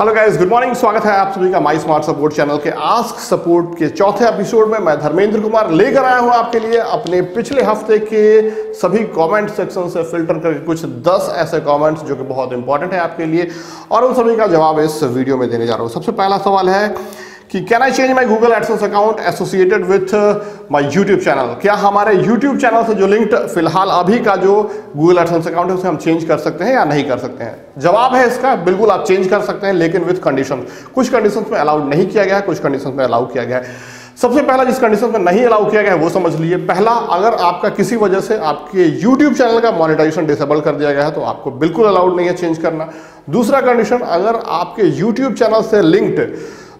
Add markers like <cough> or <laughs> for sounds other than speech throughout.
Hello guys good morning स्वागत है आप सभी का माई स्मार्ट सपोर्ट चैनल के आस्क सपोर्ट के चौथे एपिसोड में। मैं धर्मेंद्र कुमार लेकर आया हूँ आपके लिए अपने पिछले हफ़्ते के सभी कमेंट सेक्शन से फ़िल्टर करके कुछ 10 ऐसे कमेंट्स जो कि बहुत इंपॉर्टेंट है आपके लिए। और उन सभी का जवाब इस वीडियो में देने जा रहा हूँ। सबसे पहला सवाल है कि can I change my Google AdSense account associated with my YouTube channel क्या हमारे यूट्यूब चैनल से जो लिंक्ड फ़िलहाल अभी का जो गूगल एडसेंस अकाउंट है, उसे हम चेंज कर सकते हैं या नहीं कर सकते हैं? जवाब है इसका, बिल्कुल आप चेंज कर सकते हैं, लेकिन विथ कंडीशन कुछ कंडीशन में अलाउड नहीं किया गया है, कुछ कंडीशन में अलाउ किया गया है। सबसे पहला जिस कंडीशन में नहीं अलाउ किया गया है, वो समझ लीजिए। पहला, अगर आपका किसी वजह से आपके YouTube चैनल का मोनेटाइजेशन डिसेबल कर दिया गया है तो आपको बिल्कुल अलाउड नहीं है चेंज करना। दूसरा कंडीशन अगर आपके YouTube चैनल से लिंक्ड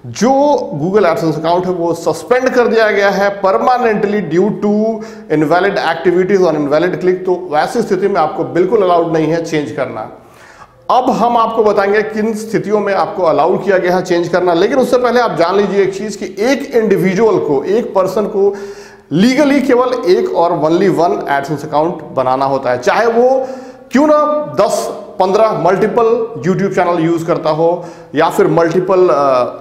जो गूगल एडसेंस अकाउंट है, वो सस्पेंड कर दिया गया है permanently due to invalid activities और इनवैलिड क्लिक तो वैसी स्थिति में आपको बिल्कुल अलाउड नहीं है चेंज करना। अब हम आपको बताएँगे किन स्थितियों में आपको अलाउ किया गया है चेंज करना, लेकिन उससे पहले आप जान लीजिए एक चीज़ कि एक इंडिविजुअल को, एक पर्सन को लीगली केवल एक और वनली वन एडसेंस अकाउंट बनाना होता है। चाहे वो क्यों ना दस पंद्रह मल्टीपल यूट्यूब चैनल यूज़ करता हो, या फिर मल्टीपल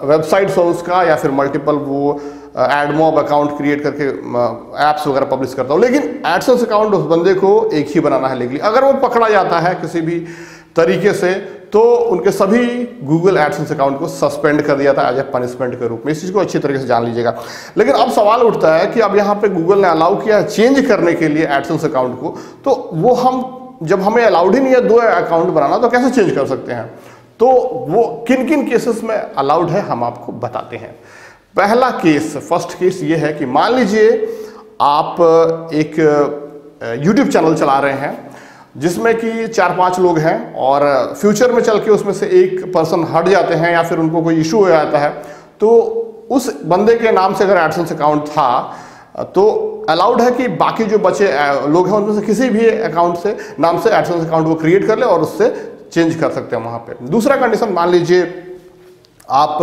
वेबसाइट्स हो उसका, या फिर मल्टीपल वो एडमॉब अकाउंट क्रिएट करके एप्स वगैरह पब्लिश करता हो। लेकिन एडसेंस अकाउंट उस बंदे को एक ही बनाना है लेकिन अगर वो पकड़ा जाता है किसी भी तरीके से तो उनके सभी गूगल एडसेंस अकाउंट को सस्पेंड कर दिया था एज ए पनिशमेंट के रूप में। इस चीज़ को अच्छी तरीके से जान लीजिएगा। लेकिन अब सवाल उठता है कि अब यहाँ पे गूगल ने अलाउ किया है चेंज करने के लिए एडसेंस अकाउंट को तो वो हम जब हमें अलाउड ही नहीं है दो अकाउंट बनाना तो कैसे चेंज कर सकते हैं? तो वो किन किन केसेस में अलाउड है, हम आपको बताते हैं। पहला केस फ़र्स्ट केस ये है कि मान लीजिए आप एक यूट्यूब चैनल चला रहे हैं, जिसमें कि चार पाँच लोग हैं और फ्यूचर में चल के उसमें से एक पर्सन हट जाते हैं या फिर उनको कोई इशू हो जाता है तो उस बंदे के नाम से अगर एडसेंस अकाउंट था तो अलाउड है कि बाकी जो बचे लोग हैं, उनमें से किसी भी अकाउंट से, नाम से एडसेंस अकाउंट वो क्रिएट कर ले और उससे चेंज कर सकते हैं वहाँ पे। दूसरा कंडीशन मान लीजिए, आप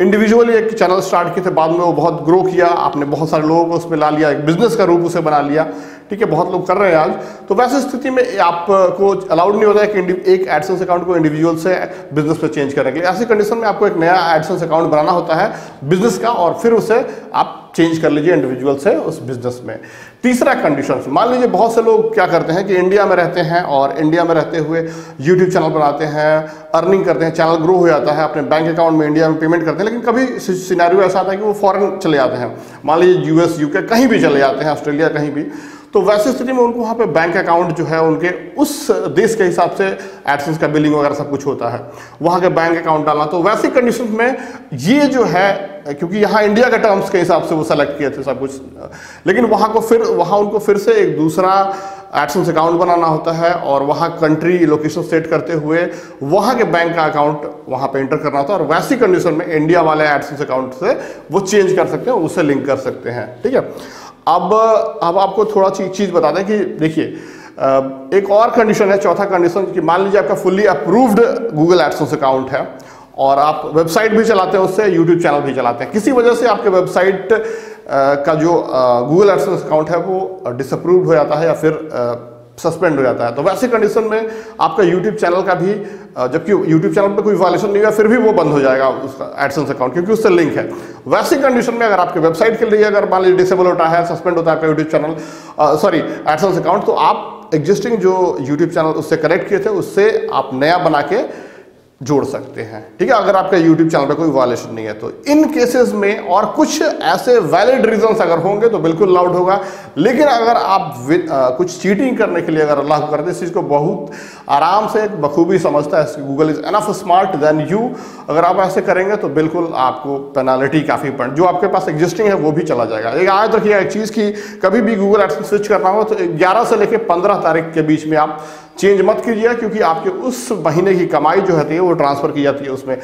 इंडिविजुअली एक चैनल स्टार्ट किए थे, बाद में वो बहुत ग्रो किया, आपने बहुत सारे लोगों को उसमें ला लिया, एक बिज़नेस का रूप उसे बना लिया, ठीक है, बहुत लोग कर रहे हैं आज तो वैसे स्थिति में आपको अलाउड नहीं होता है कि एक एडसेंस अकाउंट को इंडिविजुअल से बिज़नेस पे चेंज करने के लिए। ऐसी कंडीशन में आपको एक नया एडसेंस अकाउंट बनाना होता है बिज़नेस का, और फिर उसे आप चेंज कर लीजिए इंडिविजुअल से उस बिज़नेस में। तीसरा कंडीशन मान लीजिए बहुत से लोग क्या करते हैं कि इंडिया में रहते हैं और इंडिया में रहते हुए यूट्यूब चैनल बनाते हैं अर्निंग करते हैं चैनल ग्रो हो जाता है, अपने बैंक अकाउंट में इंडिया में पेमेंट करते हैं, लेकिन कभी सिनारियो ऐसा आता है कि वो फॉरन चले जाते हैं। मान लीजिए यूएस यूके कहीं भी चले जाते हैं ऑस्ट्रेलिया कहीं भी तो वैसी स्थिति में उनको वहाँ पे बैंक अकाउंट जो है उनके उस देश के हिसाब से एडसेंस का बिलिंग वगैरह सब कुछ होता है। वहाँ के बैंक अकाउंट डालना तो वैसी कंडीशन में ये जो है क्योंकि यहाँ इंडिया के टर्म्स के हिसाब से वो सेलेक्ट किए थे सब कुछ। लेकिन वहाँ को फिर, वहाँ उनको फिर से एक दूसरा एडसेंस अकाउंट बनाना होता है और वहाँ कंट्री लोकेशन सेट करते हुए वहाँ के बैंक का अकाउंट वहाँ पे एंटर करना होता है और वैसी कंडीशन में इंडिया वाले एडसेंस अकाउंट से वो चेंज कर सकते हैं, उसे लिंक कर सकते हैं। ठीक है? अब अब आपको थोड़ा सी चीज़ बता दें कि देखिए एक और कंडीशन है, चौथा कंडीशन कि मान लीजिए आपका fully approved Google AdSense account है। और आप वेबसाइट भी चलाते हैं, उससे यूट्यूब चैनल भी चलाते हैं। किसी वजह से आपके वेबसाइट का जो गूगल एडसेंस अकाउंट है, वो डिसअप्रूव्ड हो जाता है या फिर सस्पेंड हो जाता है। तो वैसे कंडीशन में आपका यूट्यूब चैनल का भी जबकि यूट्यूब चैनल पर कोई वायलेशन नहीं हुआ, फिर भी वो बंद हो जाएगा उसका एडसेंस अकाउंट क्योंकि उससे लिंक है। वैसी कंडीशन में अगर आपके वेबसाइट के लिए अगर मान लीजिए डिसेबल होता है सस्पेंड होता है आपका YouTube channel sorry AdSense account तो आप एग्जिस्टिंग जो यूट्यूब चैनल उससे कनेक्ट किए थे, उससे आप नया बना के जोड़ सकते हैं। ठीक है अगर आपका YouTube चैनल पे कोई वायलेशन नहीं है तो इन केसेस में और कुछ ऐसे वैलिड रीजंस अगर होंगे तो बिल्कुल लाउड होगा। लेकिन अगर आप आ, कुछ चीटिंग करने के लिए अगर अल्लाह को करते इस चीज़ को बहुत आराम से बखूबी समझता है Google is enough smart then you अगर आप ऐसे करेंगे तो बिल्कुल आपको पेनाल्टी काफ़ी पड़ जो आपके पास एग्जिस्टिंग है वो भी चला जाएगा। एक आज रखिए एक चीज़ की कभी भी गूगल एड्स स्विच करना हो तो ग्यारह से लेकर पंद्रह तारीख के बीच में आप चेंज मत कीजिए, क्योंकि आपके उस महीने की कमाई जो होती है, वो ट्रांसफ़र की जाती है उसमें।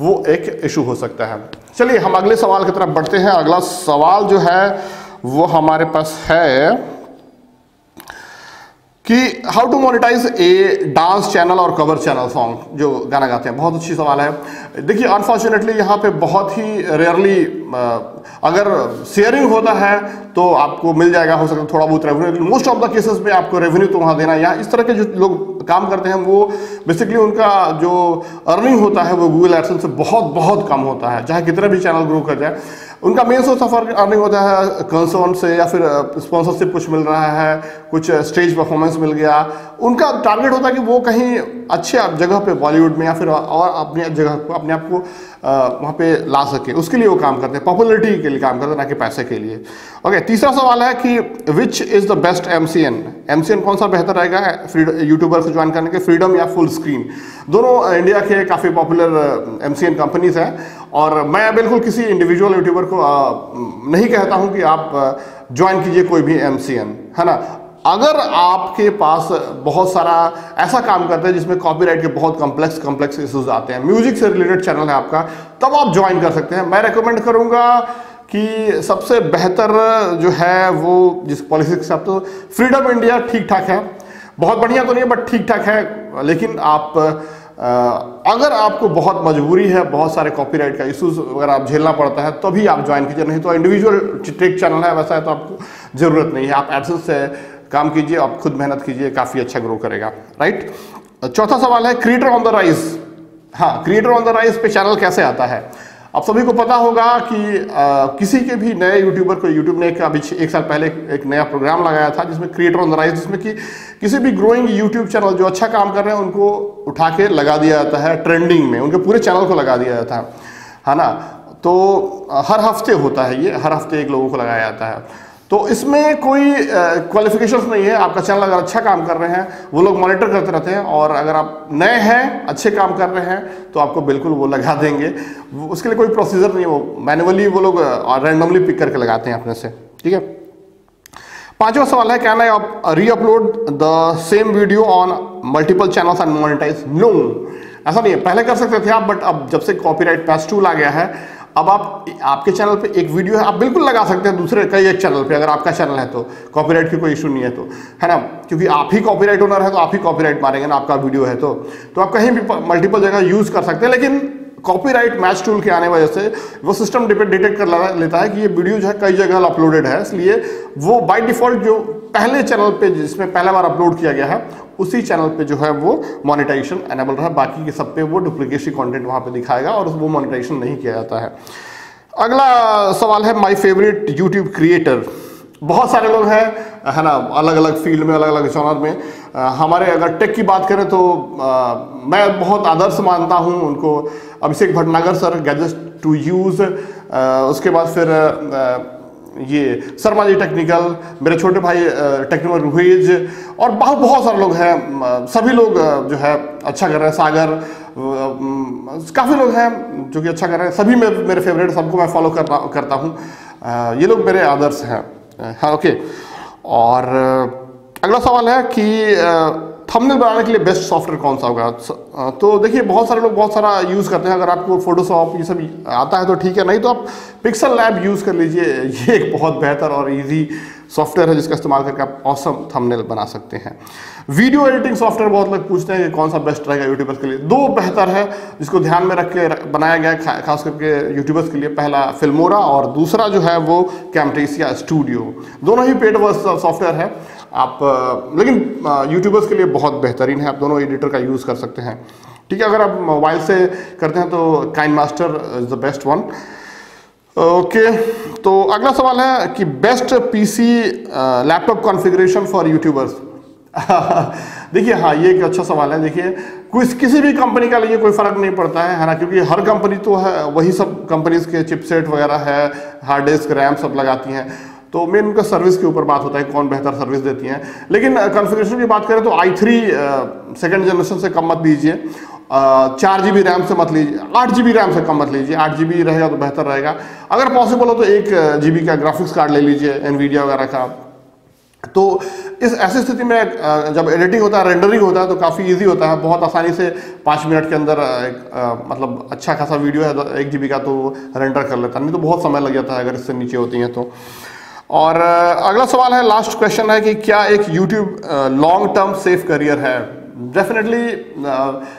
वो एक इशू हो सकता है। चलिए, हम अगले सवाल की तरफ़ बढ़ते हैं। अगला सवाल जो है, वो हमारे पास है कि how to monetize a dance channel और कवर चैनल सॉन्ग जो गाना गाते हैं, बहुत अच्छी सवाल है। देखिए अनफॉर्चुनेटली यहाँ पे बहुत ही रेयरली अगर शेयरिंग होता है तो आपको मिल जाएगा, हो सकता है थोड़ा बहुत revenue most of the cases में आपको रेवेन्यू तो वहाँ देना या इस तरह के जो लोग काम करते हैं, वो बेसिकली उनका जो अर्निंग होता है, वो गूगल एडसन से बहुत बहुत कम होता है, चाहे कितना भी चैनल ग्रो कर जाए। उनका मेन सोर्स ऑफ़ अर्निंग होता है कंसर्न से या फिर स्पॉन्सरशिप कुछ मिल रहा है, कुछ स्टेज परफॉर्मेंस मिल गया। उनका टारगेट होता है कि वो कहीं अच्छे जगह पे बॉलीवुड में या फिर और अपनी जगह को, अपने आप को वहाँ पे ला सके। उसके लिए वो काम करते हैं पॉपुलरिटी के लिए काम करते हैं, ना कि पैसे के लिए। ओके तीसरा सवाल है कि which is the best M C N M C N कौन सा बेहतर रहेगा यूट्यूबर से ज्वाइन करने के फ्रीडम या फुल स्क्रीन दोनों इंडिया के काफ़ी popular M C N companies हैं। और मैं बिल्कुल किसी इंडिविजुअल यूट्यूबर को आ, नहीं कहता हूँ कि आप ज्वाइन कीजिए कोई भी एमसीएन है ना? अगर आपके पास बहुत सारा ऐसा काम करते हैं जिसमें कॉपीराइट के बहुत कॉम्प्लेक्स कॉम्प्लेक्स इश्यूज़ आते हैं म्यूज़िक से रिलेटेड चैनल है आपका तब आप ज्वाइन कर सकते हैं। मैं रेकमेंड करूँगा कि सबसे बेहतर जो है वो जिस पॉलिसी के साथ तो फ्रीडम इंडिया ठीक ठाक है। बहुत बढ़िया तो नहीं है बट ठीक ठाक है लेकिन आप अगर आपको बहुत मजबूरी है, बहुत सारे कॉपीराइट का इश्यूज़ अगर आप झेलना पड़ता है, तभी तो आप ज्वाइन कीजिए। नहीं तो इंडिविजुअल टेक चैनल है, वैसा है तो आपको ज़रूरत नहीं है। आप एडसेंस से काम कीजिए, आप खुद मेहनत कीजिए, काफ़ी अच्छा ग्रो करेगा। राइट चौथा सवाल है क्रिएटर ऑन द राइस हाँ क्रिएटर ऑन द राइस पे चैनल कैसे आता है? आप सभी को पता होगा कि आ, किसी के भी नए यूट्यूबर को यूट्यूब ने अभी एक साल पहले एक नया प्रोग्राम लगाया था जिसमें क्रिएटर ऑन द राइज जिसमें कि किसी भी ग्रोइंग यूट्यूब चैनल जो अच्छा काम कर रहे हैं उनको उठा के लगा दिया जाता है ट्रेंडिंग में उनके पूरे चैनल को लगा दिया जाता है। है ना? तो हर हफ़्ते होता है ये हर हफ़्ते एक लोगों को लगाया जाता है। तो इसमें कोई क्वालिफिकेशन नहीं है। आपका चैनल अगर अच्छा काम कर रहे हैं, वो लोग मॉनिटर करते रहते हैं और अगर आप नए हैं, अच्छे काम कर रहे हैं तो आपको बिल्कुल वो लगा <laughs> देंगे। उसके लिए कोई प्रोसीजर नहीं है वो। मैनुअली वो लोग रैंडमली पिक करके लगाते हैं अपने से। ठीक है? पांचवा सवाल है can I re upload the same video on multiple channels and monetize no ऐसा नहीं है। पहले कर सकते थे आप बट अब जब से कॉपीराइट पैस टूल आ गया है अब आप, आपके चैनल पे एक वीडियो है, आप बिल्कुल लगा सकते हैं दूसरे कई एक चैनल पे, अगर आपका चैनल है तो। कॉपीराइट की कोई इशू नहीं है तो है ना? क्योंकि आप ही कॉपीराइट ओनर है तो आप ही कॉपीराइट मारेंगे ना, आपका वीडियो है तो। तो आप कहीं भी मल्टीपल जगह यूज़ कर सकते हैं, लेकिन कॉपीराइट मैच टूल के आने वजह से वो सिस्टम डिटेक्ट कर लेता है कि ये वीडियो जो है कई जगह अपलोडेड है। इसलिए वो बाय डिफ़ॉल्ट जो पहले चैनल पे जिसमें पहला बार अपलोड किया गया है, उसी चैनल पे जो है वो मोनेटाइजेशन एनेबल रहा बाकी के सब पे वो डुप्लीकेशन कंटेंट वहाँ पे दिखाएगा और वो मोनेटाइजेशन नहीं किया जाता है। अगला सवाल है माय फेवरेट यूट्यूब क्रिएटर बहुत सारे लोग हैं है ना अलग अलग फ़ील्ड में अलग अलग जॉनर में। आ, हमारे अगर टेक की बात करें तो आ, मैं बहुत आदर्श मानता हूँ उनको। Abhishek Bhatnagar sir gadget to use उसके बाद फिर आ, ये शर्मा जी टेक्निकल मेरे छोटे भाई टेक्निकल रुहेज और बहुत बहुत सारे लोग हैं। सभी लोग जो है अच्छा कर रहे हैं। सागर काफ़ी लोग हैं जो कि अच्छा कर रहे हैं। सभी में मेरे फेवरेट सबको मैं फॉलो करता करता हूँ। ये लोग मेरे आदर्श हैं। हाँ ओके और अगला सवाल है कि थंबनेल बनाने के लिए बेस्ट सॉफ्टवेयर कौन सा होगा? तो देखिए, बहुत सारे लोग बहुत सारा यूज़ करते हैं। अगर आपको फोटोशॉप ये सब आता है तो ठीक है, नहीं तो आप पिक्सल लैब यूज़ कर लीजिए। ये एक बहुत बेहतर और इजी सॉफ्टवेयर है जिसका इस्तेमाल करके आप औसम थंबनेल बना सकते हैं। वीडियो एडिटिंग सॉफ्टवेयर बहुत लोग पूछते हैं कि कौन सा बेस्ट रहेगा यूट्यूबर्स के लिए। दो बेहतर है जिसको ध्यान में रख के बनाया गया है खास करके यूट्यूबर्स के लिए। पहला फिल्मोरा और दूसरा जो है वो कैमटेसिया स्टूडियो दोनों ही पेड वर्स सॉफ्टवेयर है। आप लेकिन यूट्यूबर्स के लिए बहुत बेहतरीन है। आप दोनों एडिटर का यूज़ कर सकते हैं। ठीक है, अगर आप मोबाइल से करते हैं तो KineMaster is the best one okay तो अगला सवाल है कि best PC laptop configuration for YouTubers देखिए हाँ ये एक अच्छा सवाल है। देखिए कुछ किसी भी कंपनी का लिए कोई फ़र्क नहीं पड़ता है है ना? क्योंकि हर कंपनी तो है, वही सब कंपनीज़ के चिपसेट वगैरह है हार्ड डिस्क रैम सब लगाती हैं। तो मेन उनका सर्विस के ऊपर बात होता है कौन बेहतर सर्विस देती हैं। लेकिन कॉन्फ़िगरेशन की बात करें तो आई थ्री सेकेंड जनरेशन से कम मत लीजिए चार जी बी रैम से मत लीजिए आठ जी बी रैम से कम मत लीजिए। आठ जी बी रहेगा तो बेहतर रहेगा। अगर पॉसिबल हो तो एक जी बी का ग्राफिक्स कार्ड ले लीजिए एनवीडिया वगैरह का। तो इस ऐसी स्थिति में जब एडिटिंग होता है रेंडरिंग होता है तो काफ़ी इजी होता है। बहुत आसानी से पाँच मिनट के अंदर एक, आ, मतलब अच्छा खासा वीडियो है एक जी का तो रेंडर कर लेता नहीं तो बहुत समय लग जाता है अगर इससे नीचे होती हैं तो। और अगला सवाल है लास्ट क्वेश्चन है कि क्या एक YouTube long term safe career है? डेफिनेटली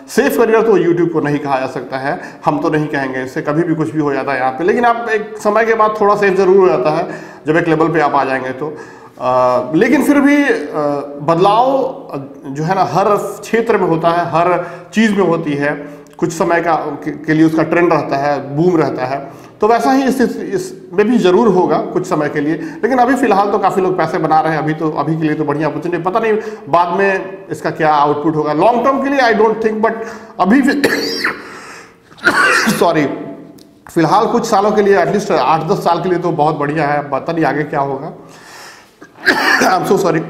सेफ़ करियर तो यूट्यूब को नहीं कहा जा सकता है हम तो नहीं कहेंगे इससे कभी भी कुछ भी हो जाता है यहाँ पे। लेकिन आप एक समय के बाद थोड़ा सेफ़ ज़रूर हो जाता है जब एक लेवल पे आप आ जाएँगे तो। आ, लेकिन फिर भी आ, बदलाव जो है ना हर क्षेत्र में होता है हर चीज़ में होती है। कुछ समय का के, के लिए उसका ट्रेंड रहता है बूम रहता है। तो वैसा ही इस इसमें भी ज़रूर होगा कुछ समय के लिए। लेकिन अभी फ़िलहाल तो काफ़ी लोग पैसे बना रहे हैं, अभी तो अभी के लिए तो बढ़िया अपॉर्चुनिटी पता नहीं बाद में इसका क्या आउटपुट होगा। लॉन्ग टर्म के लिए आई डोंट थिंक बट अभी सॉरी <coughs> फ़िलहाल कुछ सालों के लिए एटलीस्ट आठ दस साल के लिए तो बहुत बढ़िया है। पता नहीं आगे क्या होगा। I am so sorry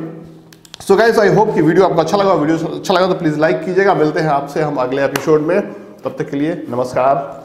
so guys I hope कि वीडियो आपको अच्छा लगा। वीडियो अच्छा लगा तो प्लीज़ लाइक कीजिएगा। मिलते हैं आपसे हम अगले एपिसोड में। तब तक के लिए नमस्कार।